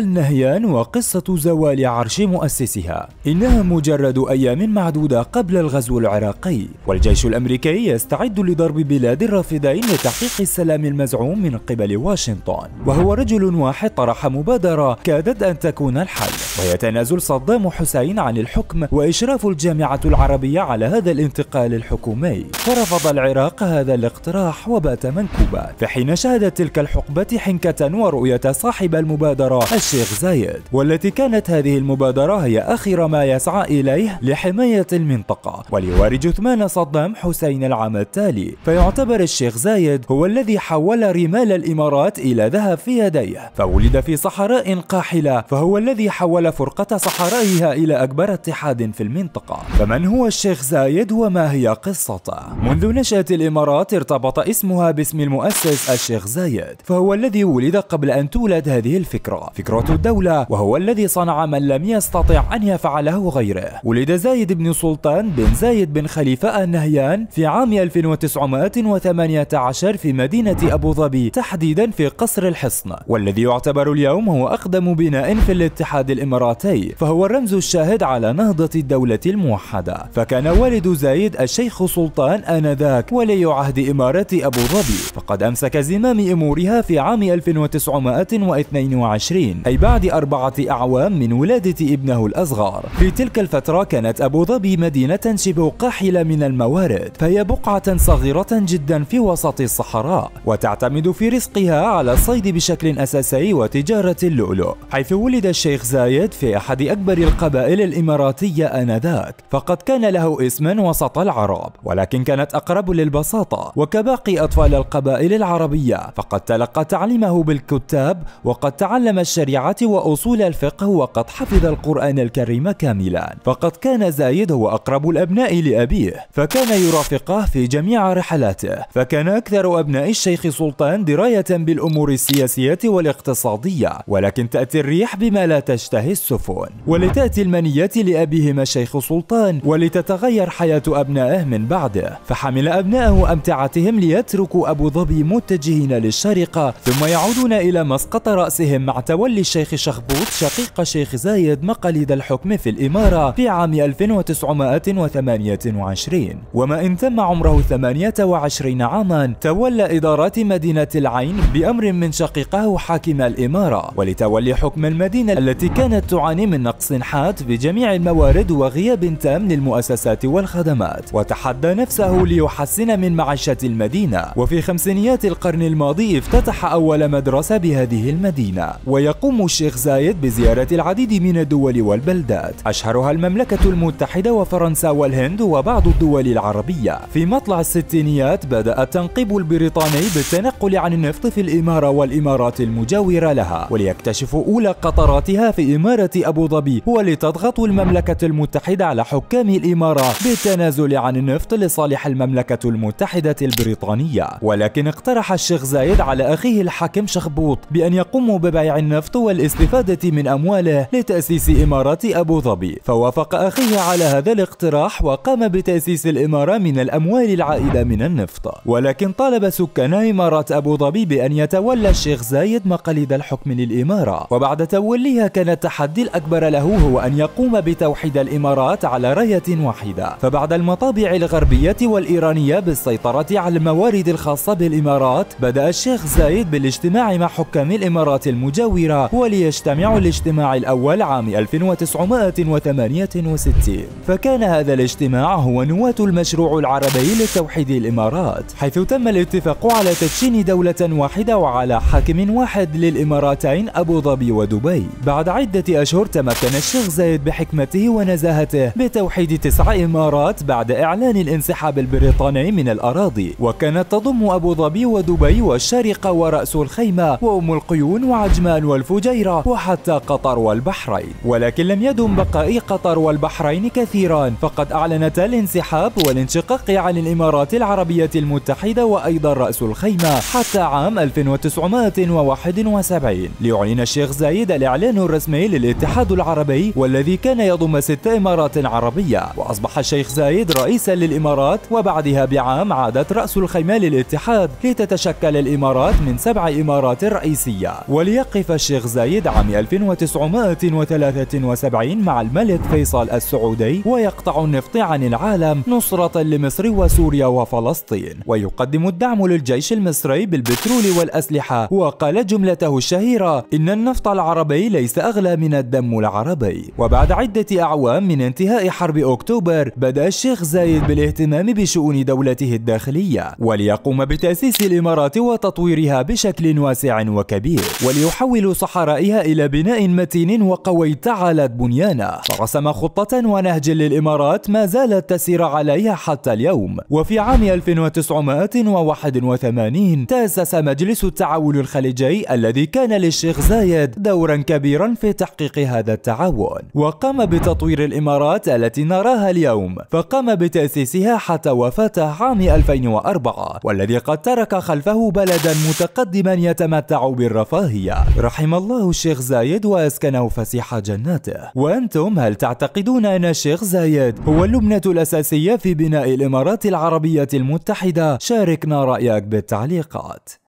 النهيان وقصة زوال عرش مؤسسها. إنها مجرد أيام معدودة قبل الغزو العراقي. والجيش الأمريكي يستعد لضرب بلاد الرافدين لتحقيق السلام المزعوم من قبل واشنطن. وهو رجل واحد طرح مبادرة كادت أن تكون الحل. وهي تنازل صدام حسين عن الحكم وإشراف الجامعة العربية على هذا الانتقال الحكومي. فرفض العراق هذا الاقتراح وبات منكوبا. في حين شهدت تلك الحقبة حنكة ورؤية صاحب المبادرة الشيخ زايد والتي كانت هذه المبادرة هي آخر ما يسعى إليه لحماية المنطقة. وليواري جثمان صدام حسين العام التالي. فيعتبر الشيخ زايد هو الذي حول رمال الإمارات إلى ذهب في يديه. فولد في صحراء قاحلة فهو الذي حول فرقة صحرائها إلى أكبر اتحاد في المنطقة. فمن هو الشيخ زايد وما هي قصته؟ منذ نشأة الإمارات ارتبط اسمها باسم المؤسس الشيخ زايد فهو الذي ولد قبل أن تولد هذه الفكرة. فكرة فكرة الدولة وهو الذي صنع من لم يستطع أن يفعله غيره. ولد زايد بن سلطان بن زايد بن خليفة النهيان في عام 1918 في مدينة أبو ظبي تحديدا في قصر الحصن. والذي يعتبر اليوم هو أقدم بناء في الاتحاد الإماراتي فهو الرمز الشاهد على نهضة الدولة الموحدة. فكان والد زايد الشيخ سلطان آنذاك ولي عهد إمارة أبو ظبي فقد أمسك زمام أمورها في عام 1922 أي بعد أربعة أعوام من ولادة ابنه الأصغر. في تلك الفترة كانت أبو ظبي مدينة شبه قاحلة من الموارد فهي بقعة صغيرة جدا في وسط الصحراء وتعتمد في رزقها على الصيد بشكل أساسي وتجارة اللؤلؤ. حيث ولد الشيخ زايد في أحد أكبر القبائل الإماراتية آنذاك فقد كان له اسما وسط العرب ولكن كانت أقرب للبساطة. وكباقي أطفال القبائل العربية فقد تلقى تعليمه بالكتاب وقد تعلم الشريعة الشريعة وأصول الفقه وقد حفظ القرآن الكريم كاملا. فقد كان زايد هو أقرب الأبناء لأبيه فكان يرافقه في جميع رحلاته. فكان أكثر أبناء الشيخ سلطان دراية بالأمور السياسية والاقتصادية ولكن تأتي الريح بما لا تشتهي السفن. ولتأتي المنية لأبيهما الشيخ سلطان ولتتغير حياة أبنائه من بعده. فحمل أبنائه أمتعتهم ليتركوا أبو ظبي متجهين للشارقة ثم يعودون إلى مسقط رأسهم مع تولي الشيخ شخبوط شقيق شيخ زايد مقاليد الحكم في الإمارة في عام 1928 وما إن تم عمره 28 عاما تولى إدارة مدينة العين بأمر من شقيقه حاكم الإمارة. ولتولي حكم المدينة التي كانت تعاني من نقص حاد بجميع الموارد وغياب تام للمؤسسات والخدمات. وتحدى نفسه ليحسن من معيشة المدينة. وفي خمسينيات القرن الماضي افتتح أول مدرسة بهذه المدينة. ويقوم يقوم الشيخ زايد بزيارة العديد من الدول والبلدات. أشهرها المملكة المتحدة وفرنسا والهند وبعض الدول العربية. في مطلع الستينيات بدأ التنقيب البريطاني بالتنقل عن النفط في الإمارة والإمارات المجاورة لها وليكتشفوا أولى قطراتها في إمارة أبو ظبي ولتضغط المملكة المتحدة على حكام الإمارة بالتنازل عن النفط لصالح المملكة المتحدة البريطانية. ولكن اقترح الشيخ زايد على أخيه الحاكم شخبوط بأن يقوموا ببيع النفط والاستفادة من أمواله لتأسيس إمارة أبو ظبي. فوافق أخيه على هذا الاقتراح وقام بتأسيس الإمارة من الأموال العائدة من النفط. ولكن طالب سكان إمارة أبو ظبي بأن يتولى الشيخ زايد مقاليد الحكم للإمارة. وبعد توليها كان التحدي الأكبر له هو أن يقوم بتوحيد الإمارات على راية واحدة. فبعد المطابع الغربية والإيرانية بالسيطرة على الموارد الخاصة بالإمارات بدأ الشيخ زايد بالاجتماع مع حكام الإمارات المجاورة وليجتمع الاجتماع الأول عام 1968 فكان هذا الاجتماع هو نواة المشروع العربي لتوحيد الإمارات حيث تم الاتفاق على تدشين دولة واحدة وعلى حاكم واحد للإماراتين أبو ظبي ودبي. بعد عدة أشهر تمكن الشيخ زايد بحكمته ونزاهته بتوحيد تسع إمارات بعد إعلان الانسحاب البريطاني من الأراضي. وكانت تضم أبو ظبي ودبي والشارقة ورأس الخيمة وأم القيون وعجمان والفجر الفجيرة وحتى قطر والبحرين. ولكن لم يدم بقاء قطر والبحرين كثيرا فقد أعلنتا الانسحاب والانشقاق عن الإمارات العربية المتحدة وأيضا رأس الخيمة حتى عام 1971 ليعلن الشيخ زايد الإعلان الرسمي للاتحاد العربي والذي كان يضم ست إمارات عربية. وأصبح الشيخ زايد رئيسا للإمارات وبعدها بعام عادت رأس الخيمة للاتحاد لتتشكل الإمارات من سبع إمارات رئيسية. وليقف الشيخ الشيخ زايد عام 1973 مع الملك فيصل السعودي ويقطع النفط عن العالم نصرة لمصر وسوريا وفلسطين. ويقدم الدعم للجيش المصري بالبترول والأسلحة. وقال جملته الشهيرة إن النفط العربي ليس أغلى من الدم العربي وبعد عدة أعوام من انتهاء حرب أكتوبر بدأ الشيخ زايد بالاهتمام بشؤون دولته الداخلية. وليقوم بتأسيس الإمارات وتطويرها بشكل واسع وكبير. وليحول صحرائها إلى بناء متين وقوي تعالت بنيانه. فرسم خطة ونهج للإمارات ما زالت تسير عليها حتى اليوم. وفي عام 1981 تأسس مجلس التعاون الخليجي الذي كان للشيخ زايد دورا كبيرا في تحقيق هذا التعاون. وقام بتطوير الإمارات التي نراها اليوم. فقام بتأسيسها حتى وفاته عام 2004 والذي قد ترك خلفه بلدا متقدما يتمتع بالرفاهية. رحم الله الشيخ زايد وأسكنه فسيح جناته. وأنتم هل تعتقدون أن الشيخ زايد هو اللبنة الأساسية في بناء الإمارات العربية المتحدة؟ شاركنا رأيك بالتعليقات.